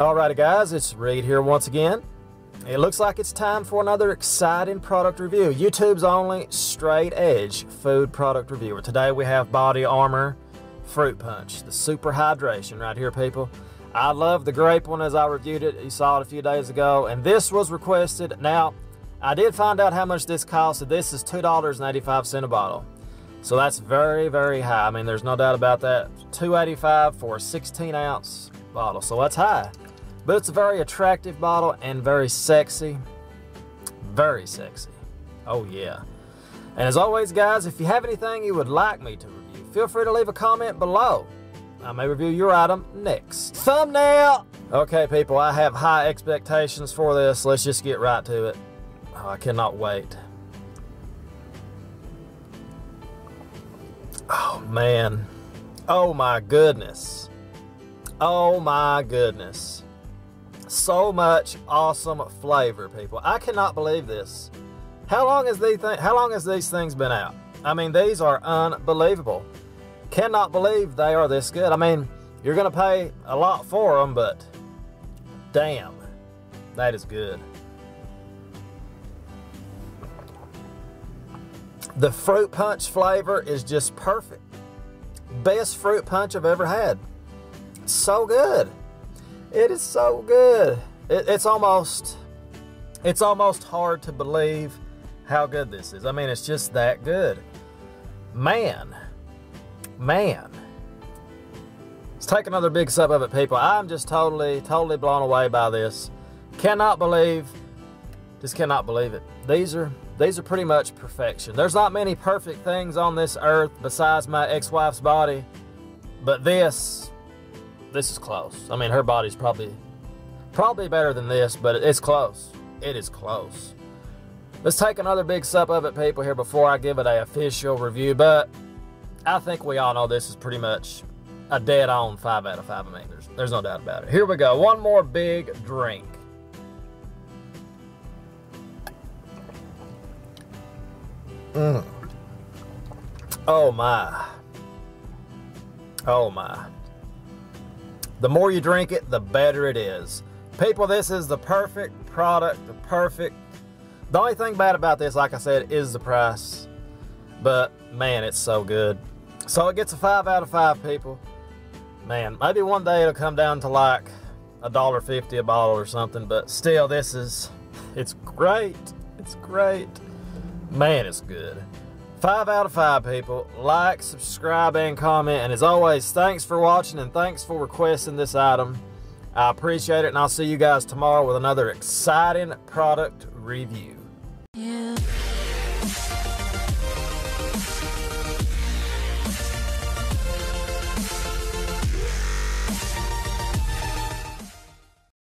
Alrighty guys, it's Reed here once again. It looks like it's time for another exciting product review. YouTube's only straight edge food product reviewer. Today we have BodyArmor Fruit Punch, the super hydration right here people. I love the grape one as I reviewed it. You saw it a few days ago and this was requested. Now, I did find out how much this costed. This is $2.85 a bottle. So that's very, very high. I mean, there's no doubt about that. 285 for a 16 ounce bottle. So that's high. But it's a very attractive bottle and very sexy. Very sexy. Oh, yeah. And as always, guys, if you have anything you would like me to review, feel free to leave a comment below. I may review your item next. Thumbnail! Okay, people, I have high expectations for this. Let's just get right to it. Oh, I cannot wait. Oh, man. Oh, my goodness. Oh, my goodness so much awesome flavor, people. I cannot believe this. How long has these th- how long has these things been out? I mean, these are unbelievable. Cannot believe they are this good. I mean, you're gonna pay a lot for them, but damn, that is good. The fruit punch flavor is just perfect. Best fruit punch I've ever had. So good. It is so good. It, it's almost, it's almost hard to believe how good this is. I mean, it's just that good. Man, man. Let's take another big sip of it, people. I'm just totally, totally blown away by this. Cannot believe, just cannot believe it. These are, these are pretty much perfection. There's not many perfect things on this earth besides my ex-wife's body, but this, this is close. I mean, her body's probably probably better than this, but it's close. It is close. Let's take another big sup of it, people, here before I give it a official review. But I think we all know this is pretty much a dead on five out of five. I mean, there's there's no doubt about it. Here we go. One more big drink. Mm. Oh my. Oh my. The more you drink it, the better it is. People, this is the perfect product, the perfect. The only thing bad about this, like I said, is the price. But man, it's so good. So it gets a five out of five, people. Man, maybe one day it'll come down to like a dollar fifty a bottle or something, but still, this is it's great. It's great. Man, it's good. Five out of five, people. Like, subscribe, and comment. And as always, thanks for watching and thanks for requesting this item. I appreciate it, and I'll see you guys tomorrow with another exciting product review.